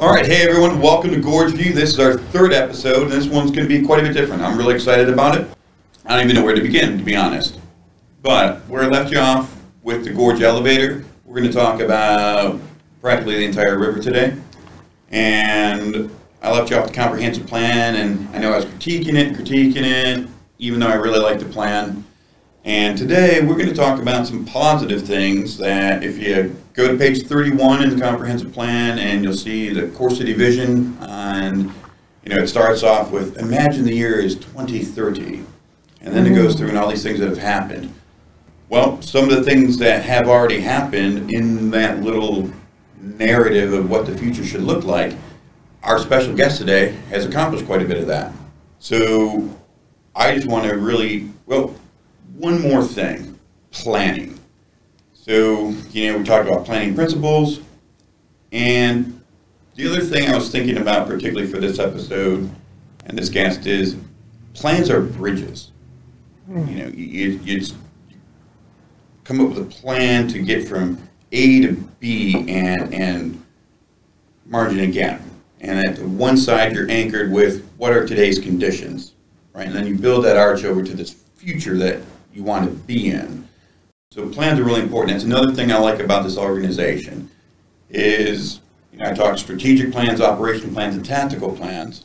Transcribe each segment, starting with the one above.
All right, hey everyone, welcome to Gorge View. This is our third episode, and this one's going to be quite a bit different. I'm really excited about it. I don't even know where to begin, to be honest. But where I left you off with the Gorge Elevator, we're going to talk about practically the entire river today. And I left you off the comprehensive plan, and I know I was critiquing it, critiquing it, even though I really like the plan. And today we're going to talk about some positive things that if you go to page 31 in the comprehensive plan and you'll see the core city vision and you know it starts off with imagine the year is 2030 and then it goes through and all these things that have happened. Well, some of the things that have already happened in that little narrative of what the future should look like, our special guest today has accomplished quite a bit of that. So I just want to really, well, one more thing planning. So, you know, we talked about planning principles. And the other thing I was thinking about, particularly for this episode and this guest, is plans are bridges. Hmm. You know, you, you come up with a plan to get from A to B and, and margin again. And at the one side, you're anchored with what are today's conditions, right? And then you build that arch over to this future that you want to be in. So plans are really important. That's another thing I like about this organization is you know, I talk strategic plans, operation plans, and tactical plans.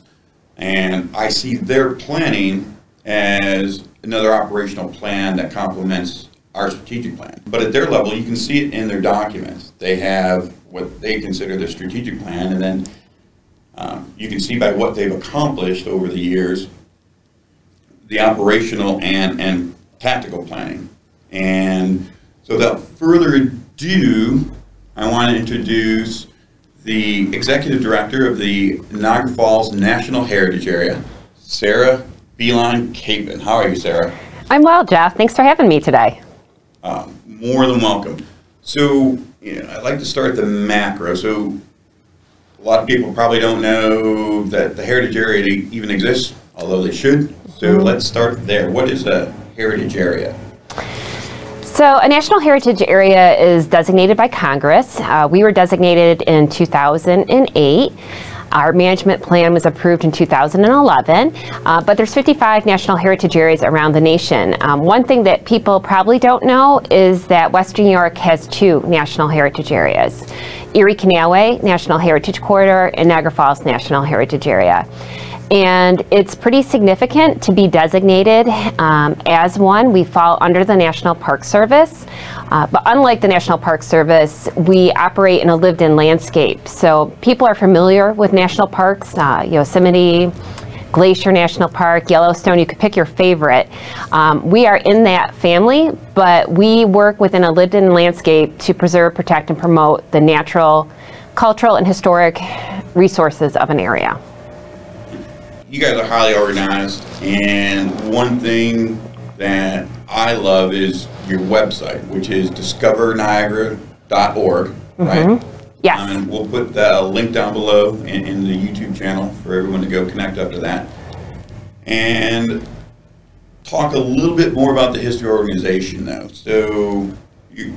And I see their planning as another operational plan that complements our strategic plan. But at their level, you can see it in their documents. They have what they consider their strategic plan, and then um, you can see by what they've accomplished over the years the operational and, and tactical planning. And so without further ado, I want to introduce the executive director of the Niagara Falls National Heritage Area, Sara Beilein Capen. How are you, Sara? I'm well, Jeff. Thanks for having me today. Um, more than welcome. So, you know, I'd like to start the macro. So, a lot of people probably don't know that the heritage area even exists, although they should. So, let's start there. What is a heritage area? So, a National Heritage Area is designated by Congress. Uh, we were designated in 2008. Our management plan was approved in 2011, uh, but there's 55 National Heritage Areas around the nation. Um, one thing that people probably don't know is that Western New York has two National Heritage Areas. Erie Canalway National Heritage Corridor and Niagara Falls National Heritage Area and it's pretty significant to be designated um, as one. We fall under the National Park Service, uh, but unlike the National Park Service, we operate in a lived-in landscape. So people are familiar with national parks, uh, Yosemite, Glacier National Park, Yellowstone, you could pick your favorite. Um, we are in that family, but we work within a lived-in landscape to preserve, protect, and promote the natural, cultural, and historic resources of an area you guys are highly organized, and one thing that I love is your website, which is discoverniagara.org, mm-hmm. right? Yes. And we'll put the link down below in, in, the YouTube channel for everyone to go connect up to that. And talk a little bit more about the history organization though. So, you,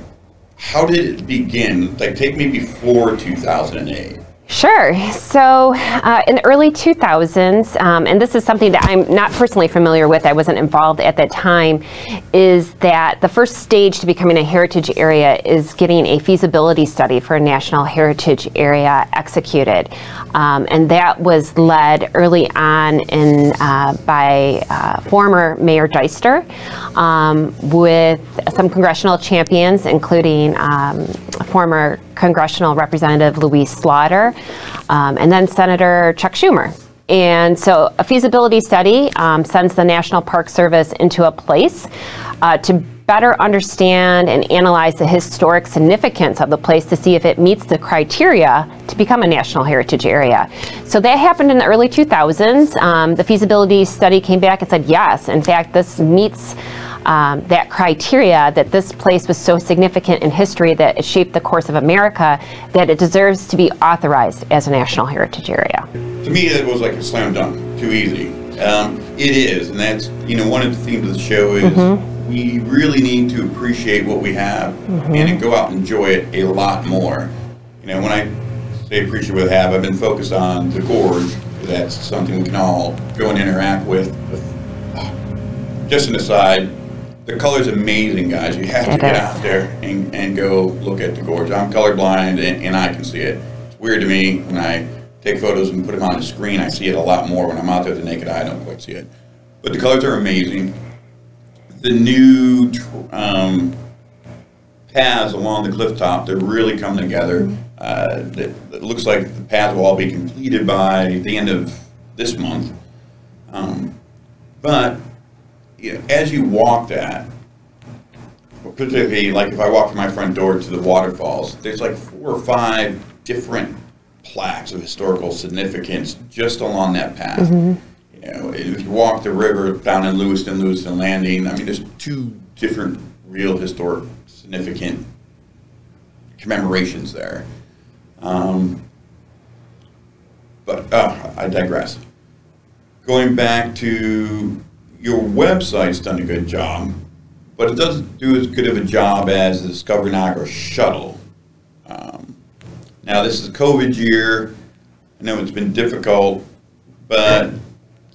how did it begin? Like, take me before 2008. Sure. So uh, in the early 2000s, um, and this is something that I'm not personally familiar with, I wasn't involved at that time, is that the first stage to becoming a heritage area is getting a feasibility study for a national heritage area executed. Um, and that was led early on in, uh, by uh, former Mayor Dyster um, with some congressional champions, including um, former Congressional Representative Louise Slaughter, um, and then Senator Chuck Schumer. And so a feasibility study um, sends the National Park Service into a place uh, to better understand and analyze the historic significance of the place to see if it meets the criteria to become a National Heritage Area. So that happened in the early 2000s. Um, the feasibility study came back and said, yes, in fact, this meets um, that criteria that this place was so significant in history that it shaped the course of America that it deserves to be authorized as a National Heritage Area. To me, it was like a slam dunk, too easy. Um, it is, and that's, you know, one of the themes of the show is mm-hmm. we really need to appreciate what we have mm-hmm. and go out and enjoy it a lot more. You know, when I say appreciate what we have. I've been focused on the gorge. That's something we can all go and interact with. Just an aside, the color's amazing, guys. You have to It get is. out there and, and go look at the gorge. I'm colorblind and, and I can see it. It's weird to me when I take photos and put them on the screen. I see it a lot more when I'm out there with the naked eye. I don't quite see it. But the colors are amazing. The new um, paths along the cliff top, they're really coming together. Uh, it, it looks like the paths will all be completed by the end of this month. Um, but you know, as you walk that, particularly like if I walk from my front door to the waterfalls, there's like four or five different plaques of historical significance just along that path. You know, if you walk the river down in Lewiston, Lewiston Landing, I mean, there's two different real historic significant commemorations there. Um, but uh, I digress. Going back to your website's done a good job, but it doesn't do as good of a job as the Discover Niagara shuttle. Um, now, this is a COVID year. I know it's been difficult, but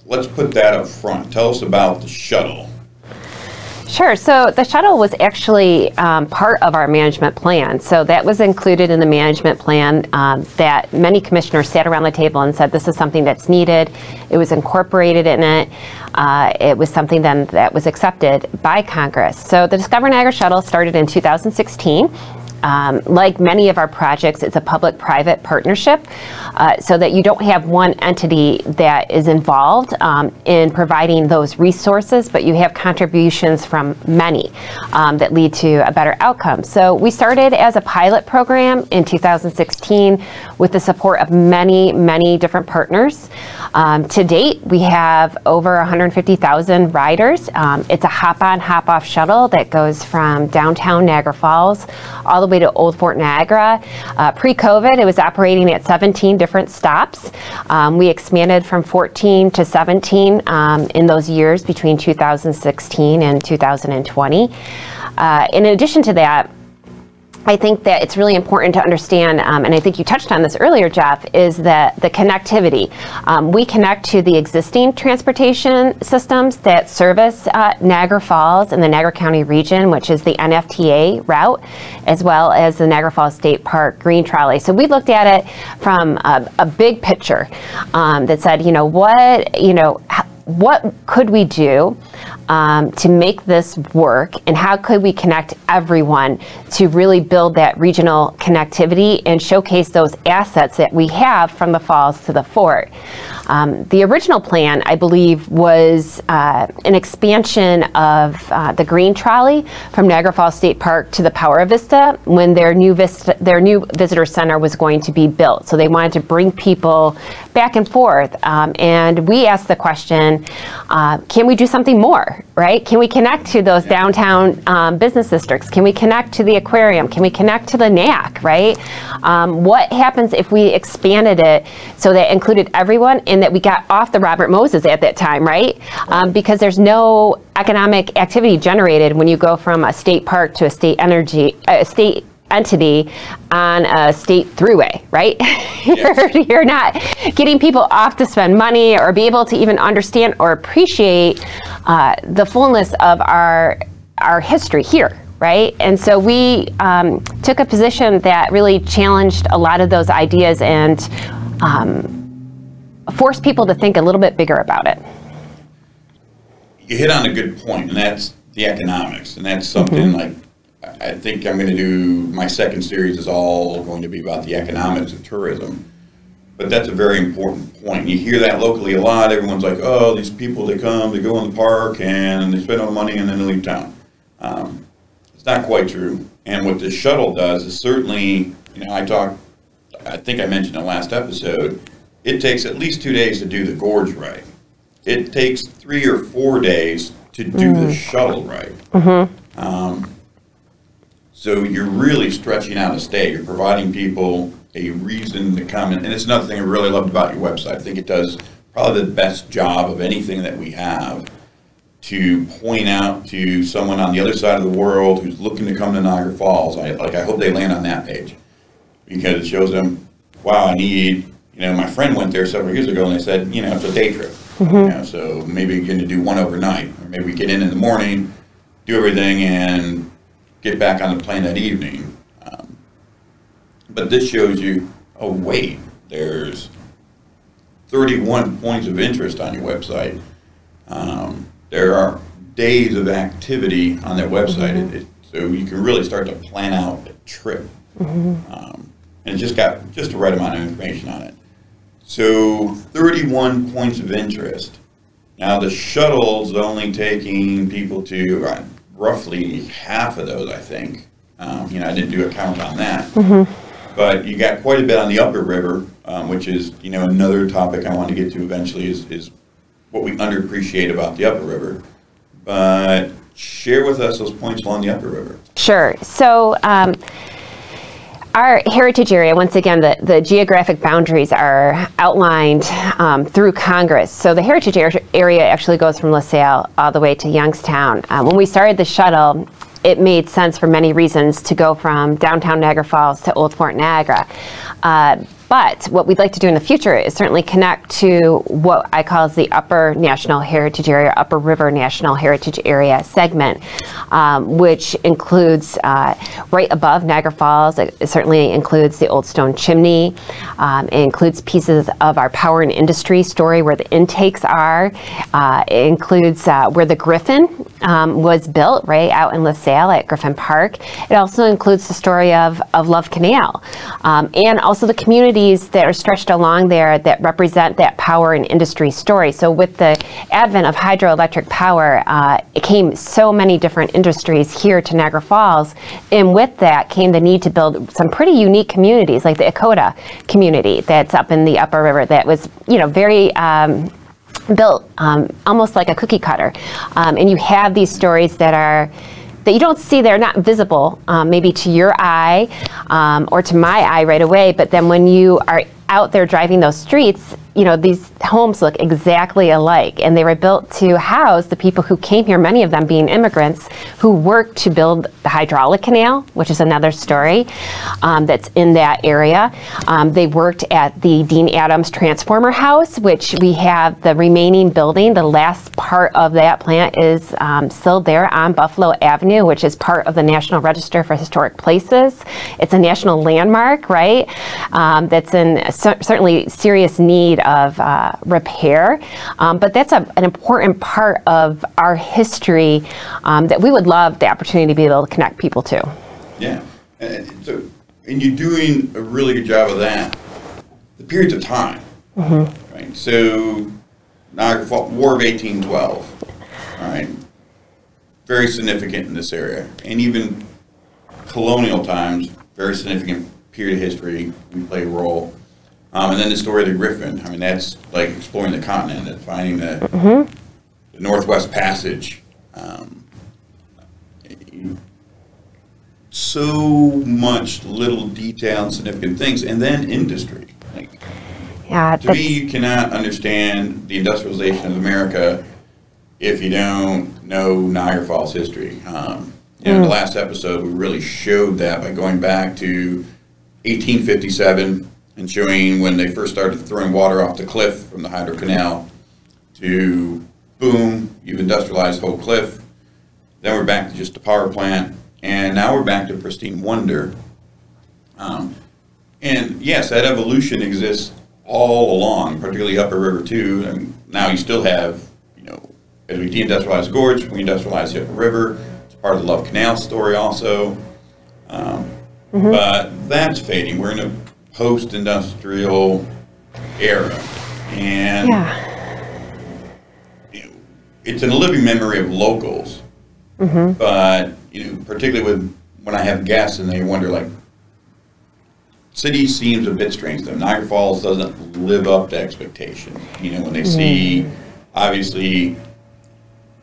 let's put that up front. Tell us about the shuttle. Sure. So the shuttle was actually um, part of our management plan. So that was included in the management plan um, that many commissioners sat around the table and said this is something that's needed. It was incorporated in it. Uh, it was something then that was accepted by Congress. So the Discover Niagara shuttle started in 2016. Um, like many of our projects, it's a public-private partnership, uh, so that you don't have one entity that is involved um, in providing those resources, but you have contributions from many um, that lead to a better outcome. So we started as a pilot program in 2016 with the support of many, many different partners. Um, to date, we have over 150,000 riders. Um, it's a hop-on, hop-off shuttle that goes from downtown Niagara Falls all the way to Old Fort Niagara. Uh, Pre-COVID, it was operating at 17 different stops. Um, we expanded from 14 to 17 um, in those years between 2016 and 2020. Uh, in addition to that, I think that it's really important to understand, um, and I think you touched on this earlier, Jeff, is that the connectivity. Um, we connect to the existing transportation systems that service uh, Niagara Falls and the Niagara County region, which is the NFTA route, as well as the Niagara Falls State Park Green Trolley. So we looked at it from a, a big picture um, that said, you know, what, you know, what could we do um, to make this work and how could we connect everyone to really build that regional connectivity and showcase those assets that we have from the falls to the fort? Um, the original plan i believe was uh, an expansion of uh, the green trolley from niagara falls state park to the power vista when their new vista their new visitor center was going to be built. So they wanted to bring people back and forth um, and we asked the question uh, can we do something more, right? Can we connect to those downtown um, business districts? Can we connect to the aquarium? Can we connect to the NAC, right? Um, what happens if we expanded it so that included everyone and that we got off the Robert Moses at that time, right? Um, because there's no economic activity generated when you go from a state park to a state energy, a state entity on a state throughway, right? you're, you're not getting people off to spend money or be able to even understand or appreciate uh, the fullness of our our history here. Right, and so we um, took a position that really challenged a lot of those ideas and um, forced people to think a little bit bigger about it. You hit on a good point, and that's the economics, and that's something like I think I'm going to do. My second series is all going to be about the economics of tourism, but that's a very important point. You hear that locally a lot. Everyone's like, "Oh, these people they come, they go in the park, and they spend all the money, and then they leave town." Um, it's not quite true. And what this shuttle does is certainly, you know, I talked. I think I mentioned in the last episode. It takes at least two days to do the gorge right. It takes three or four days to do the shuttle right. Um, so you're really stretching out a stay. You're providing people a reason to come. And it's another thing I really loved about your website. I think it does probably the best job of anything that we have to point out to someone on the other side of the world who's looking to come to Niagara Falls. I, like, I hope they land on that page because it shows them wow, I need, you know, my friend went there several years ago and they said, you know, it's a day trip. Mm-hmm. You know, so maybe you're going to do one overnight, or maybe we get in in the morning, do everything, and get back on the plane that evening. Um, but this shows you, oh wait, there's 31 points of interest on your website. Um, there are days of activity on their website, It- it- so you can really start to plan out a trip. Um, and it just got just the right amount of information on it. So 31 points of interest. Now the shuttle's only taking people to uh, roughly half of those, I think. Um, you know, I didn't do a count on that. But you got quite a bit on the upper river, um, which is, you know, another topic I want to get to eventually is, is what we underappreciate about the upper river. But share with us those points along the upper river. Sure. So, um, our heritage area, once again, the, the geographic boundaries are outlined um, through Congress. So the heritage ar- area actually goes from LaSalle all the way to Youngstown. Uh, when we started the shuttle, it made sense for many reasons to go from downtown Niagara Falls to Old Fort Niagara. Uh, but what we'd like to do in the future is certainly connect to what I call the Upper National Heritage Area, Upper River National Heritage Area segment, um, which includes uh, right above Niagara Falls. It, certainly includes the Old Stone Chimney. Um, it includes pieces of our power and industry story where the intakes are. Uh, it includes uh, where the Griffin um, was built, right out in LaSalle at Griffin Park. It also includes the story of, of Love Canal um, and also the communities that are stretched along there that represent that power and industry story. So, with the advent of hydroelectric power, uh, it came so many different industries here to Niagara Falls, and with that came the need to build some pretty unique communities, like the Echota community that's up in the Upper River, that was, you know, very. Um, built um, almost like a cookie cutter. Um, and you have these stories that are that you don't see they're not visible um, maybe to your eye um, or to my eye right away but then when you are out there driving those streets you know these homes look exactly alike. And they were built to house the people who came here many of them being immigrants who worked to build the hydraulic canal which is another story um, that's in that area. Um, they worked at the dean adams transformer house which we have the remaining building. The last part of that plant is um, still there on buffalo avenue which is part of the national register for historic places. It's a national landmark right? Um, that's in cer- certainly serious need of uh, repair. Um, but that's a, an important part of our history um, that we would love the opportunity to be able to connect people to. Yeah, and so, and you're doing a really good job of that. The periods of time, right? So, Niagara Falls, War of 1812, all right, very significant in this area, and even colonial times, very significant period of history. We play a role. Um, and then the story of the Griffin. I mean, that's like exploring the continent and finding the, the Northwest Passage. Um, so much little detail and significant things, and then industry. Like, Yeah, to me, you cannot understand the industrialization of America if you don't know Niagara Falls history. Um, you know, in the last episode, we really showed that by going back to 1857 and showing when they first started throwing water off the cliff from the Hydro Canal to boom, you've industrialized the whole cliff. Then we're back to just a power plant, and now we're back to pristine wonder. Um, and yes, that evolution exists all along, particularly Upper River too. And now you still have, you know, as we deindustrialize gorge, we industrialize the Upper River. It's part of the Love Canal story also. Um, But that's fading. We're in a post-industrial era, and yeah, you know, it's in a living memory of locals. Mm-hmm. But you know, particularly with when I have guests and they wonder like, city seems a bit strange to them. Niagara Falls doesn't live up to expectations. You know, when they mm-hmm. see obviously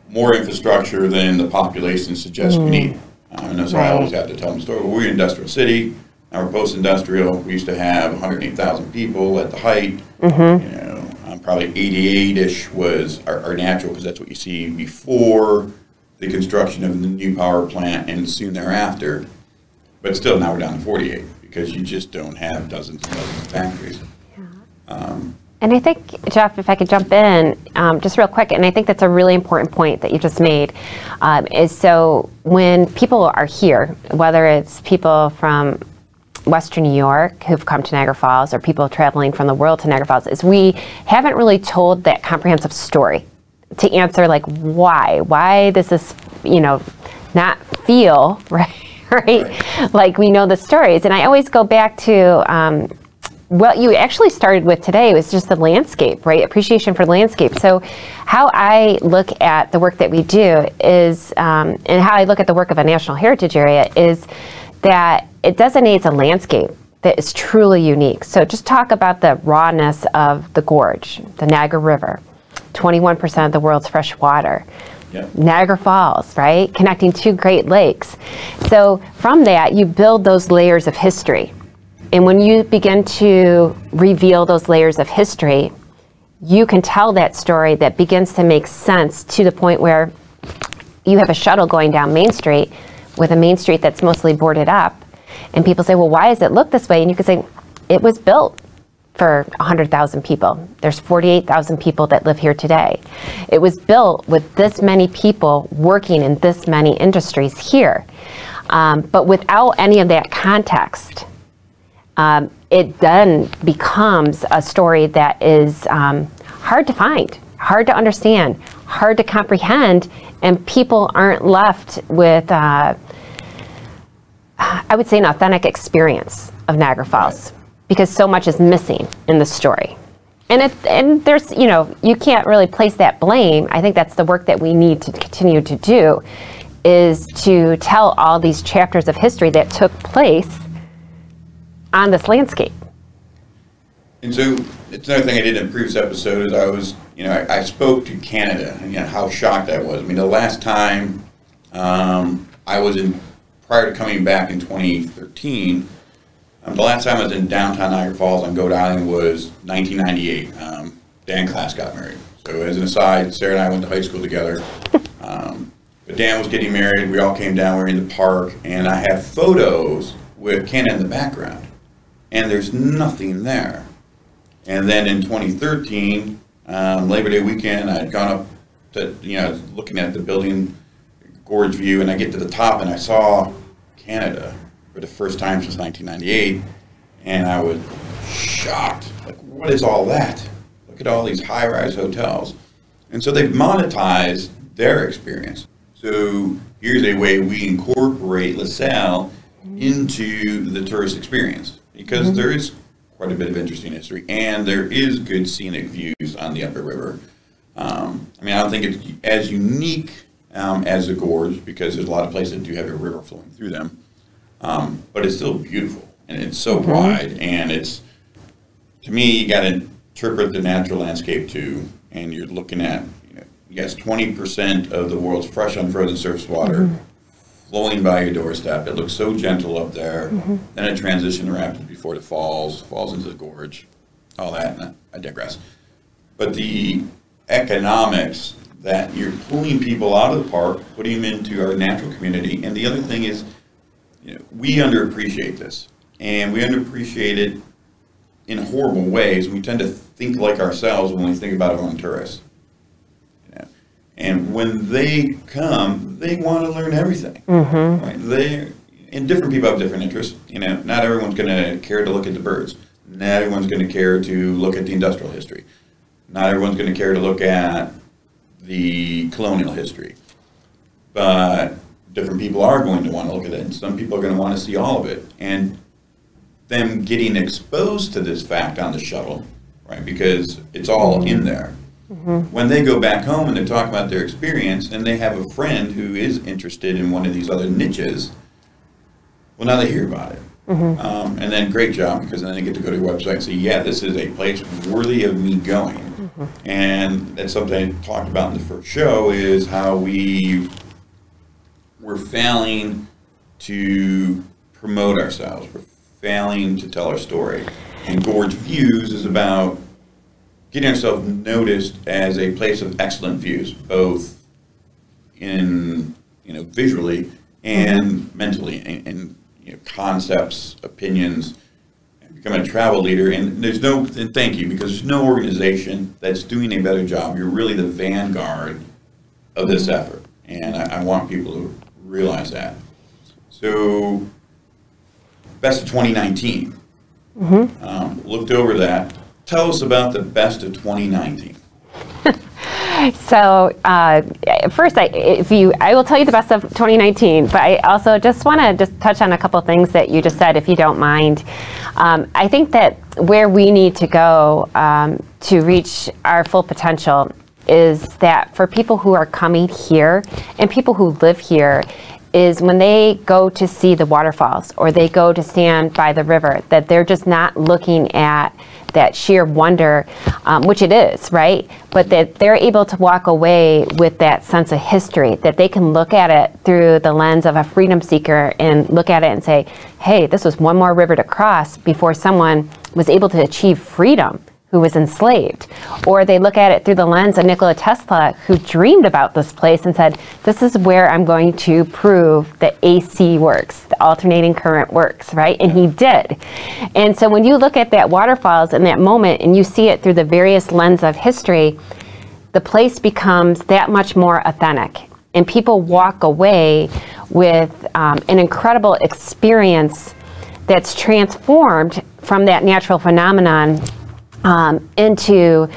more infrastructure than the population suggests we mm-hmm. need. Uh, and that's why I always have to tell them the story. Well, we're an industrial city. Now we're post-industrial. We used to have 108,000 people at the height. You know, um, probably 88-ish was our, our natural because that's what you see before the construction of the new power plant and soon thereafter. But still, now we're down to 48 because you just don't have dozens and dozens of factories. Yeah. And I think, Jeff, if I could jump in um, just real quick, and I think that's a really important point that you just made, um, is so when people are here, whether it's people from Western New York who've come to Niagara Falls or people traveling from the world to Niagara Falls, is we haven't really told that comprehensive story to answer like why, why does this, you know, not feel right, right, like we know the stories. And I always go back to um, what you actually started with today was just the landscape, right? Appreciation for landscape. So, how I look at the work that we do is, um, and how I look at the work of a national heritage area is that it designates a landscape that is truly unique. So, just talk about the rawness of the gorge, the Niagara River, 21% of the world's fresh water. Yep. Niagara Falls, right? Connecting two Great Lakes. So, from that, you build those layers of history. And when you begin to reveal those layers of history, you can tell that story that begins to make sense to the point where you have a shuttle going down Main Street with a Main Street that's mostly boarded up. And people say, well, why does it look this way? And you can say, it was built for 100,000 people. There's 48,000 people that live here today. It was built with this many people working in this many industries here. Um, but without any of that context, um, it then becomes a story that is um, hard to find, hard to understand, hard to comprehend, and people aren't left with, uh, I would say, an authentic experience of Niagara Falls because so much is missing in the story. And, it, and there's, you know, you can't really place that blame. I think that's the work that we need to continue to do is to tell all these chapters of history that took place on this landscape. And so it's another thing I did in a previous episode is I was, you know, I, I spoke to Canada and you know, how shocked I was. I mean, the last time um, I was in, prior to coming back in 2013, um, the last time I was in downtown Niagara Falls on Goat Island was 1998. Um, Dan Class got married. So as an aside, Sara and I went to high school together. Um, but Dan was getting married. We all came down. We were in the park, and I have photos with Canada in the background and there's nothing there. And then in 2013, um, Labor Day weekend, I had gone up to, you know, looking at the building gorge view, and I get to the top and I saw Canada for the first time since 1998, and I was shocked. Like, what is all that? Look at all these high rise hotels. And so they've monetized their experience. So here's a way we incorporate LaSalle into the tourist experience because mm-hmm. there is quite a bit of interesting history and there is good scenic views on the upper river. Um, I mean, I don't think it's as unique um, as the gorge because there's a lot of places that do have a river flowing through them, um, but it's still beautiful and it's so mm-hmm. wide and it's to me you got to interpret the natural landscape too, and you're looking at you know, yes, 20% of the world's fresh unfrozen surface water. Mm-hmm flowing by your doorstep. It looks so gentle up there. Mm-hmm. Then it transitions rapidly before it falls, falls into the gorge, all that. I digress. But the economics that you're pulling people out of the park, putting them into our natural community, and the other thing is, you know, we underappreciate this, and we underappreciate it in horrible ways. We tend to think like ourselves when we think about our own tourists. And when they come, they want to learn everything. Mm-hmm. Right? They and different people have different interests. You know, not everyone's going to care to look at the birds. Not everyone's going to care to look at the industrial history. Not everyone's going to care to look at the colonial history. But different people are going to want to look at it, and some people are going to want to see all of it. And them getting exposed to this fact on the shuttle, right? Because it's all in there. Mm-hmm. When they go back home and they talk about their experience, and they have a friend who is interested in one of these other niches, well, now they hear about it. Mm-hmm. Um, and then great job because then they get to go to your website and say, yeah, this is a place worthy of me going. And that's something I talked about in the first show is how we we're failing to promote ourselves. We're failing to tell our story. And Gorge Views is about getting ourselves noticed as a place of excellent views, both in you know visually and mentally, and, and, you know, concepts, opinions, become a travel leader. And there's no, and thank you, because there's no organization that's doing a better job. You're really the vanguard of this effort. And I, I want people to realize that. So, best of 2019. Um, looked over that. Tell us about the best of 2019. So uh, first, I, if you, I will tell you the best of 2019, but I also just want to just touch on a couple things that you just said, if you don't mind. Um, I think that where we need to go um, to reach our full potential is that for people who are coming here and people who live here, is when they go to see the waterfalls or they go to stand by the river, that they're just not looking at that sheer wonder, um, which it is, right? But that they're able to walk away with that sense of history, that they can look at it through the lens of a freedom seeker and look at it and say, hey, this was one more river to cross before someone was able to achieve freedom who was enslaved. Or they look at it through the lens of Nikola Tesla, who dreamed about this place and said, This is where I'm going to prove that AC works, the alternating current works, right? And he did. And so when you look at that waterfalls in that moment and you see it through the various lens of history, the place becomes that much more authentic. And people walk away with um, an incredible experience that's transformed from that natural phenomenon um, into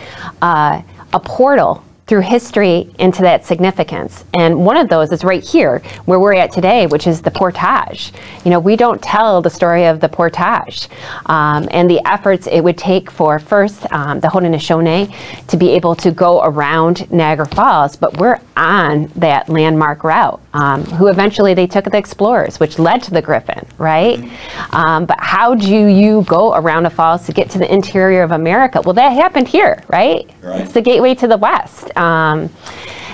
uh, a portal through history into that significance. And one of those is right here, where we're at today, which is the portage. You know, we don't tell the story of the portage um, and the efforts it would take for first um, the Haudenosaunee to be able to go around Niagara Falls, but we're on that landmark route. Um, who eventually they took the explorers, which led to the Griffin, right? Um, but how do you go around the falls to get to the interior of America? Well, that happened here, right? Right. It's the gateway to the West. Um,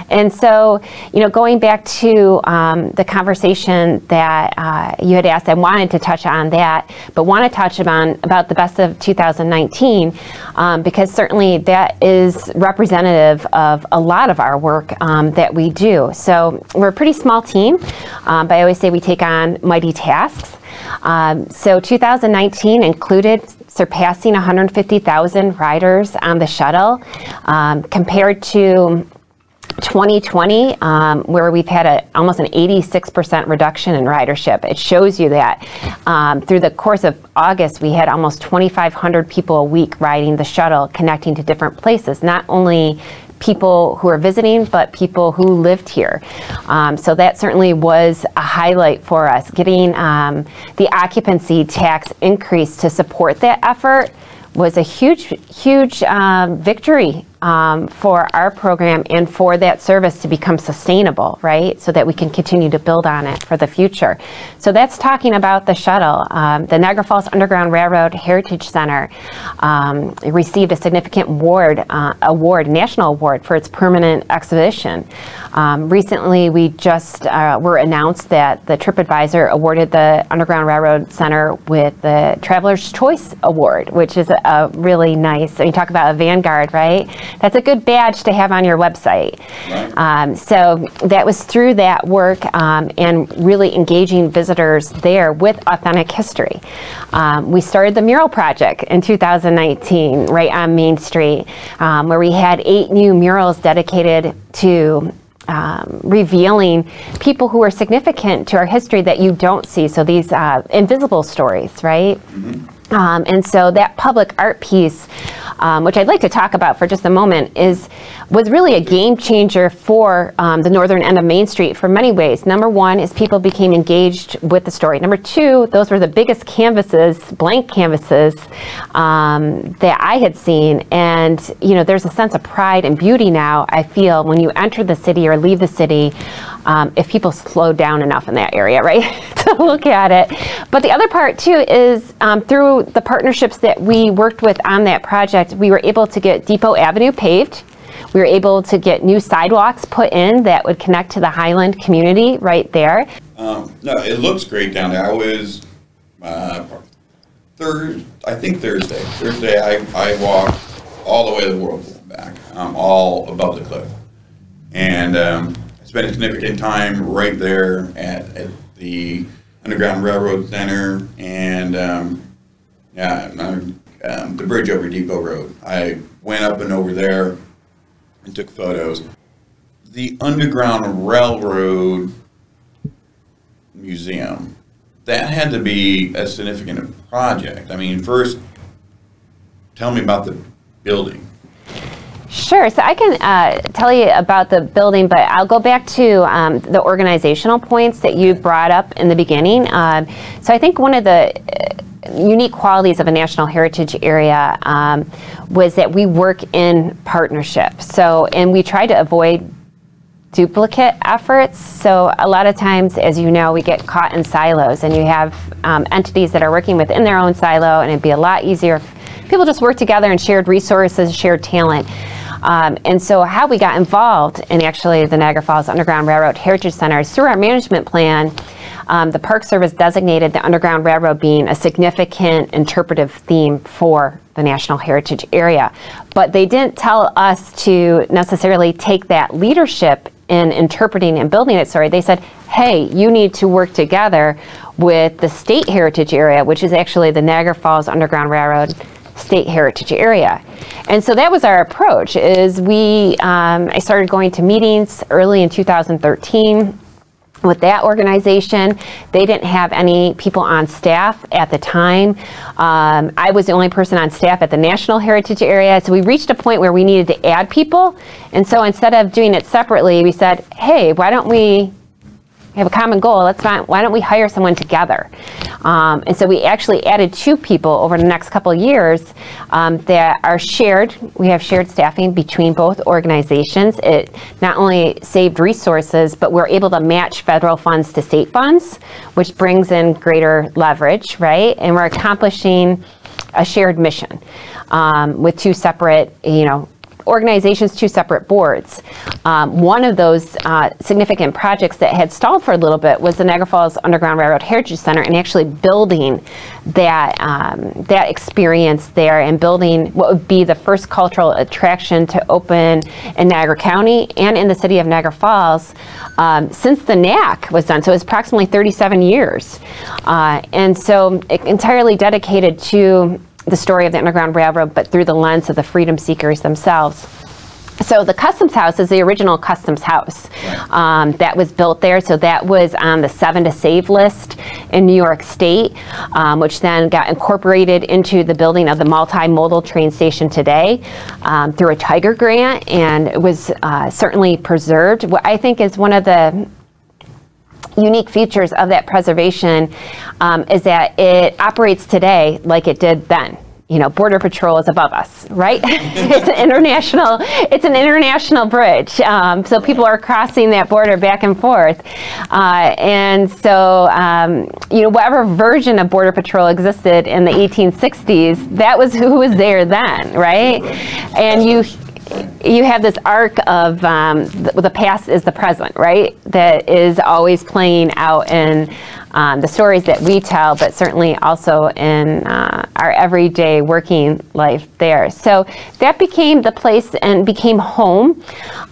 and so, you know, going back to um, the conversation that uh, you had asked, I wanted to touch on that, but want to touch on about the best of 2019 um, because certainly that is representative of a lot of our work um, that we do. So we're a pretty small team, um, but I always say we take on mighty tasks. Um, so 2019 included surpassing 150,000 riders on the shuttle um, compared to 2020, um, where we've had a, almost an 86% reduction in ridership. It shows you that um, through the course of August, we had almost 2,500 people a week riding the shuttle, connecting to different places, not only people who are visiting, but people who lived here. Um, so that certainly was a highlight for us. Getting um, the occupancy tax increase to support that effort was a huge, huge um, victory um, for our program and for that service to become sustainable, right? So that we can continue to build on it for the future. So that's talking about the shuttle. Um, the Niagara Falls Underground Railroad Heritage Center um, received a significant award, uh, award, national award for its permanent exhibition. Um, recently, we just uh, were announced that the TripAdvisor awarded the Underground Railroad Center with the Traveler's Choice Award, which is a, a really nice. I mean, talk about a vanguard, right? That's a good badge to have on your website. Right. Um, so that was through that work um, and really engaging visitors there with authentic history. Um, we started the mural project in 2019 right on Main Street, um, where we had eight new murals dedicated to um, revealing people who are significant to our history that you don't see. So these uh, invisible stories, right? Um, and so that public art piece, um, which I'd like to talk about for just a moment, is was really a game changer for um, the northern end of Main Street for many ways. Number one is people became engaged with the story. Number two, those were the biggest canvases, blank canvases um, that I had seen, and you know, there's a sense of pride and beauty now. I feel when you enter the city or leave the city, um, if people slow down enough in that area, right, to look at it. But the other part too is um, through the partnerships that we worked with on that project, we were able to get Depot Avenue paved. We were able to get new sidewalks put in that would connect to the Highland community right there. Um, no, it looks great down there. I was, uh, Thurs, I think Thursday. Thursday, I, I walked all the way to the and back, um, all above the cliff. And um, spent a significant time right there at, at the Underground Railroad Center, and um, yeah, um, the bridge over Depot Road. I went up and over there and took photos. The Underground Railroad Museum, that had to be a significant project. I mean, first, tell me about the building. Sure. So I can uh, tell you about the building, but I'll go back to um, the organizational points that you brought up in the beginning. Um, so I think one of the uh, unique qualities of a national heritage area um, was that we work in partnership. So, and we try to avoid duplicate efforts. So a lot of times, as you know, we get caught in silos, and you have um, entities that are working within their own silo, and it'd be a lot easier if people just work together and shared resources, shared talent. Um, and so how we got involved in actually the Niagara Falls Underground Railroad Heritage Center is through our management plan. Um, the Park Service designated the Underground Railroad being a significant interpretive theme for the National Heritage Area. But they didn't tell us to necessarily take that leadership in interpreting and building it story. They said, hey, you need to work together with the State Heritage Area, which is actually the Niagara Falls Underground Railroad state heritage area. And so that was our approach is we, um, I started going to meetings early in 2013 with that organization. They didn't have any people on staff at the time. Um, I was the only person on staff at the National Heritage Area. So we reached a point where we needed to add people. And so instead of doing it separately, we said, hey, why don't we have a common goal. Let's not, why don't we hire someone together? Um, and so we actually added two people over the next couple of years um, that are shared. We have shared staffing between both organizations. It not only saved resources, but we're able to match federal funds to state funds, which brings in greater leverage, right? And we're accomplishing a shared mission um, with two separate, you know, organizations, two separate boards. Um, one of those uh, significant projects that had stalled for a little bit was the Niagara Falls Underground Railroad Heritage Center and actually building that, um, that experience there and building what would be the first cultural attraction to open in Niagara County and in the city of Niagara Falls um, since the NAC was done. So it was approximately 37 years. Uh, and so entirely dedicated to the story of the Underground Railroad, but through the lens of the freedom seekers themselves. So the Customs House is the original Customs House um, that was built there. So that was on the Seven to Save list in New York State, um, which then got incorporated into the building of the multimodal train station today um, through a Tiger grant, and it was uh, certainly preserved. What I think is one of the unique features of that preservation um, is that it operates today like it did then you know, Border Patrol is above us, right? it's an international, it's an international bridge. Um, so people are crossing that border back and forth. Uh, and so, um, you know, whatever version of Border Patrol existed in the 1860s, that was who was there then, right? And you, you have this arc of um, the, the, past is the present, right? That is always playing out in um, the stories that we tell, but certainly also in uh, our everyday working life there. So that became the place and became home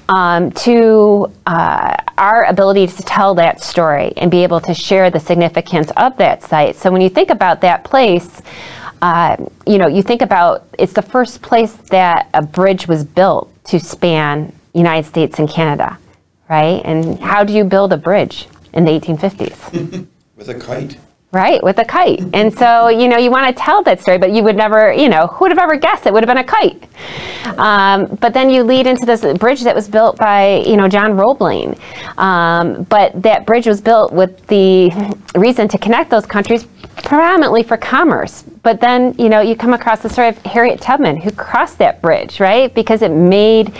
um, to uh, our ability to tell that story and be able to share the significance of that site. So when you think about that place, uh, you know, you think about it's the first place that a bridge was built to span United States and Canada, right? And how do you build a bridge in the 1850s? With a kite. Right, with a kite. And so, you know, you want to tell that story, but you would never, you know, who would have ever guessed it would have been a kite? Um, but then you lead into this bridge that was built by, you know, John Roebling. Um, but that bridge was built with the reason to connect those countries predominantly for commerce. But then, you know, you come across the story of Harriet Tubman who crossed that bridge, right? Because it made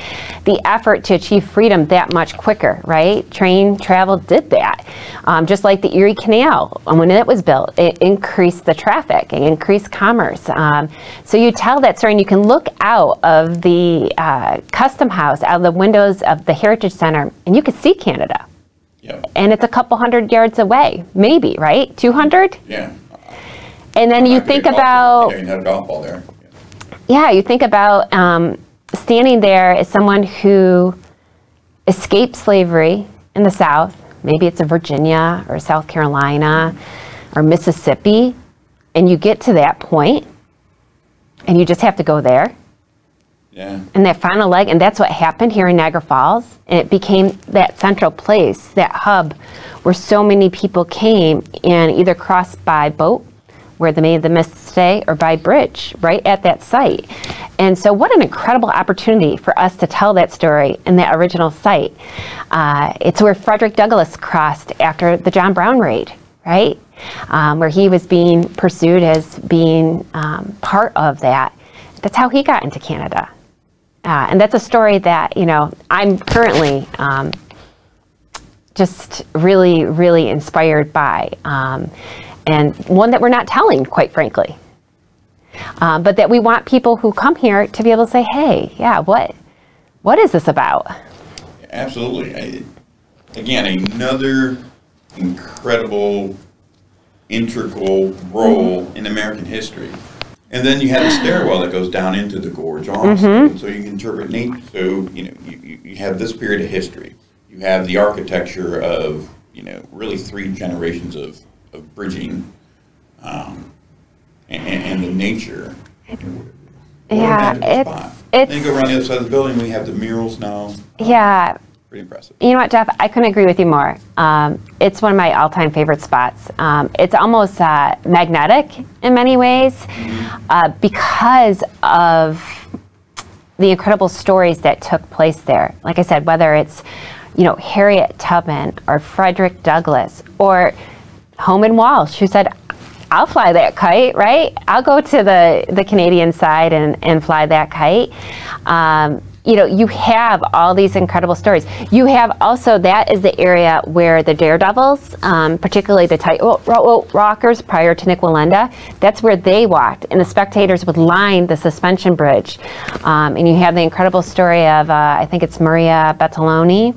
the effort to achieve freedom that much quicker, right? Train travel did that. Um, just like the Erie Canal, when it was built, it increased the traffic and increased commerce. Um, so you tell that story and you can look out of the uh, custom house, out of the windows of the Heritage Center, and you can see Canada. Yep. And it's a couple hundred yards away, maybe, right? 200? Yeah. And then you think about. Yeah, you had a golf ball there. Yeah, you think about um, standing there as someone who escaped slavery in the South, maybe it's a Virginia or South Carolina or Mississippi, and you get to that point and you just have to go there. Yeah. And that final leg, and that's what happened here in Niagara Falls. And it became that central place, that hub where so many people came and either crossed by boat, where they made the mistake, or by bridge, right at that site. And so, what an incredible opportunity for us to tell that story in that original site. Uh, it's where Frederick Douglass crossed after the John Brown raid, right? Um, where he was being pursued as being um, part of that. That's how he got into Canada. Uh, and that's a story that, you know, I'm currently um, just really, really inspired by. And one that we're not telling, quite frankly. Um, but that we want people who come here to be able to say, hey, yeah, what, what is this about? Absolutely. I, again, another incredible, integral role in American history. And then you have the stairwell that goes down into the gorge also. So you can interpret nature. So, you know, you- you have this period of history. You have the architecture of, you know, really three generations of, of bridging um, and, and the nature. Yeah, it's- it's- Then you go around the other side of the building, we have the murals now. Yeah, Pretty impressive. You know what, Jeff? I couldn't agree with you more. Um, it's one of my all-time favorite spots. Um, it's almost uh, magnetic in many ways uh, because of the incredible stories that took place there. Like I said, whether it's you know Harriet Tubman or Frederick Douglass or Homan Walsh, who said, "I'll fly that kite, right? I'll go to the the Canadian side and and fly that kite." Um, you know, you have all these incredible stories. You have also that is the area where the daredevils, um, particularly the tightrope rockers prior to Nik Wallenda, that's where they walked, and the spectators would line the suspension bridge. Um, and you have the incredible story of, uh, I think it's Maria Bettaloni.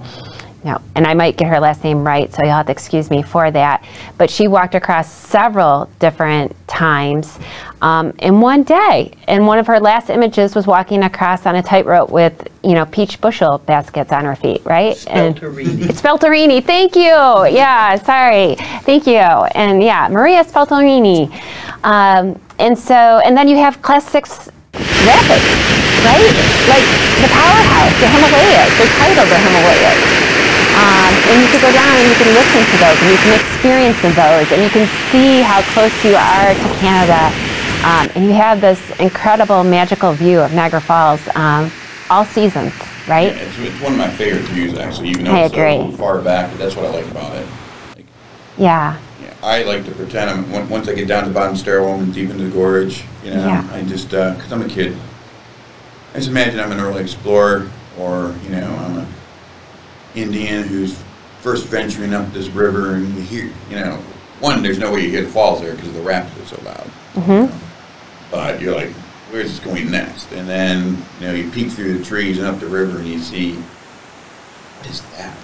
No, and I might get her last name right, so you'll have to excuse me for that. But she walked across several different times um, in one day. And one of her last images was walking across on a tightrope with, you know, peach bushel baskets on her feet, right? Spelterini. And, Spelterini, thank you. Yeah, sorry. Thank you. And yeah, Maria Spelterini. Um, and so, and then you have class six rapids, right? Like the powerhouse, the Himalayas. They're titled the Himalayas. Um, and you can go down and you can listen to those and you can experience those and you can see how close you are to Canada. Um, and you have this incredible magical view of Niagara Falls um, all seasons, right? It's, it's one of my favorite views, actually, even though I it's so far back, but that's what I like about it. Like, Yeah. yeah, I like to pretend, I'm, once I get down to the bottom stairwell and deep into the gorge, you know, Yeah. I just, because I'm a kid, I just imagine I'm an early explorer, or, you know, I'm a Indian who's first venturing up this river, and you hear, you know, one, there's no way you hear the falls there because the rapids are so loud. Mhm. But you're like, where's this going next? And then, you know, you peek through the trees and up the river and you see, what is that?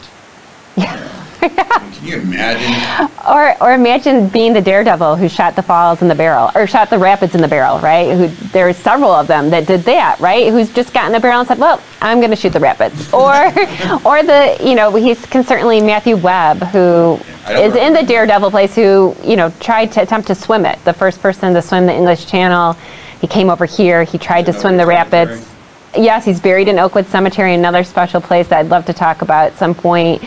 Yeah. Can you imagine? Or, or imagine being the daredevil who shot the falls in the barrel, or shot the rapids in the barrel, right? Who there are several of them that did that, right? Who's just gotten the barrel and said, "Well, I'm going to shoot the rapids," or, or the you know he's can certainly Matthew Webb who is in the daredevil place who you know tried to attempt to swim it, the first person to swim the English Channel. He came over here. He tried to swim the rapids. Yes, he's buried in Oakwood Cemetery, another special place that I'd love to talk about at some point.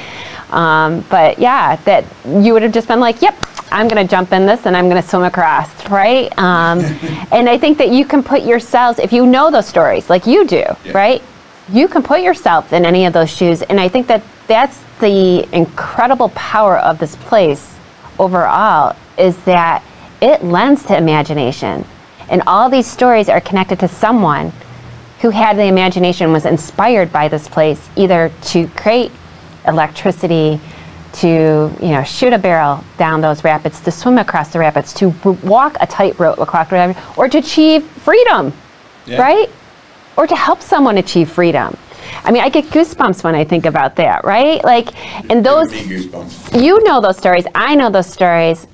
Um, but yeah, that you would have just been like, yep, I'm going to jump in this and I'm going to swim across, right? Um, and I think that you can put yourselves, if you know those stories like you do, Yeah. right? You can put yourself in any of those shoes. And I think that that's the incredible power of this place overall is that it lends to imagination. And all these stories are connected to someone who had the imagination was inspired by this place either to create electricity to you know shoot a barrel down those rapids to swim across the rapids to walk a tightrope across the rapids or to achieve freedom Yeah. right or to help someone achieve freedom i mean i get goosebumps when i think about that right like and those Give me goosebumps. you know those stories i know those stories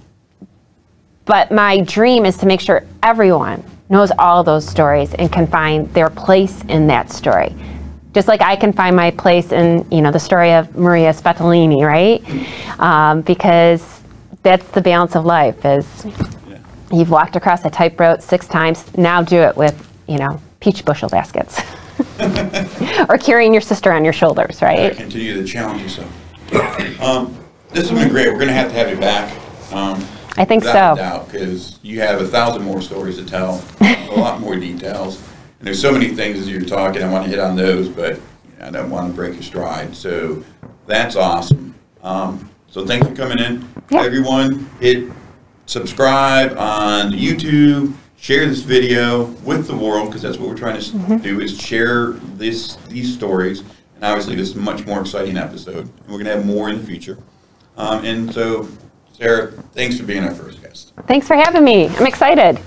but my dream is to make sure everyone knows all those stories and can find their place in that story Just like I can find my place in, you know, the story of Maria Spettolini, right? Um, because that's the balance of life is Yeah. you've walked across a tightrope six times, now do it with, you know, peach bushel baskets. or carrying your sister on your shoulders, right? Continue to challenge yourself. Um, this has been great. We're going to have to have you back. Um, I think so. because you have a thousand more stories to tell, a lot more details. And there's so many things as you're talking, I want to hit on those, but I don't want to break your stride. So that's awesome. Um, so thanks for coming in. Yeah. Everyone, hit subscribe on YouTube, share this video with the world, because that's what we're trying to Mm-hmm. do, is share this, these stories. And obviously, this is a much more exciting episode, and we're going to have more in the future. Um, and so, Sara, thanks for being our first guest. Thanks for having me. I'm excited.